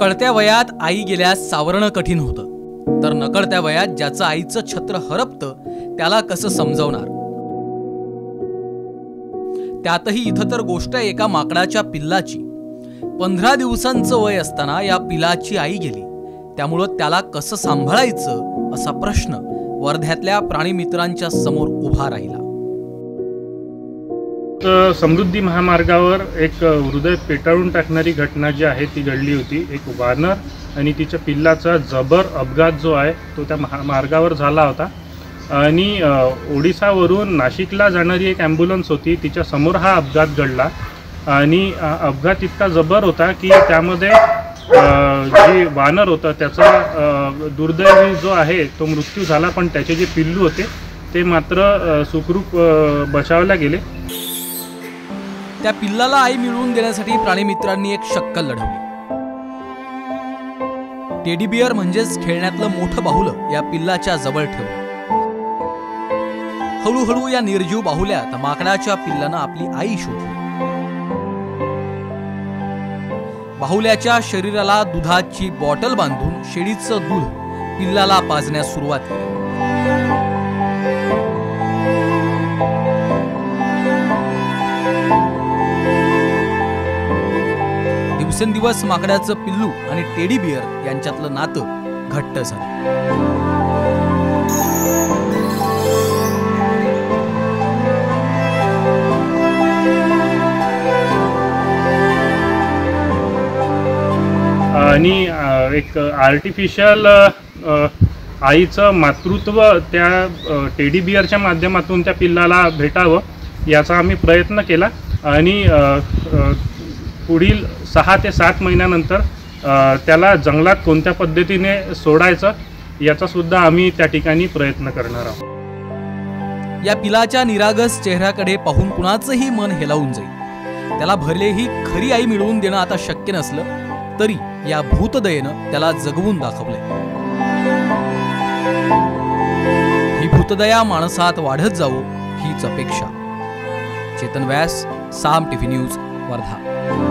कळत्या वयात आई गेल्यास सावरणं कठीण होतं. तर नकळत्या वयात ज्याचं आईचं छत्र हरपतं त्याला कसं समजवणार? त्यातही इथं तर गोष्ट आहे एका माकडाच्या पिल्लाची. पंधरा दिवसांचं वय असताना या पिलाची आई गेली. त्यामुळं त्याला कसं सांभाळायचं असा प्रश्न वर्ध्यातल्या प्राणीमित्रांच्या समोर उभा राहिला. तर समृद्धी महामार्गावर एक हृदय पेटाळून टाकणारी घटना जी आहे ती घडली होती. एक वानर आणि तिच्या पिल्लाचा जबर अपघात जो आहे तो त्या महामार्गावर झाला होता. आणि ओडिसावरून नाशिकला जाणारी एक ॲम्ब्युलन्स होती. तिच्या समोर हा अपघात घडला. आणि अपघात इतका जबर होता की त्यामध्ये जे वानर होतं त्याचा दुर्दैवी जो आहे तो मृत्यू झाला. पण त्याचे जे पिल्लू होते ते मात्र सुखरूप बचावल्या गेले. त्या पिल्लाला आई मिळवून देण्यासाठी प्राणीमित्रांनी एक शक्कल लढवली. टेडीबियर म्हणजेच खेळण्यातलं मोठं बाहुलं या पिल्लाच्या जवळ ठेवलं. हळूहळू या निर्जीव बाहुल्यात माकडाच्या पिल्लानं आपली आई शोधली. बाहुल्याच्या शरीराला दुधाची बॉटल बांधून शेळीचं दूध पिल्लाला पाजण्यास सुरुवात केली. दिवसेंदिवस माकडाचं पिल्लू आणि टेडी बिअर यांच्यातलं नातं घट्ट झालं. आणि एक आर्टिफिशियल आईचं मातृत्व त्या टेडी बियरच्या माध्यमातून त्या पिल्लाला भेटावं याचा आम्ही प्रयत्न केला. आणि पुढील सहा ते सात महिन्यानंतर त्याला जंगलात कोणत्या पद्धतीने सोडायचं याचासुद्धा आम्ही त्या ठिकाणी प्रयत्न करणार आहोत. या पिलाच्या निरागस चेहऱ्याकडे पाहून कुणाचंही मन हेलावून जाईल. त्याला भरले ही खरी आई मिळवून देणं आता शक्य नसलं तरी या भूतदयेनं त्याला जगवून दाखवलंय. ही भूतदया माणसात वाढत जावो हीच अपेक्षा. Chetan Vyas Saam TV news Wardha.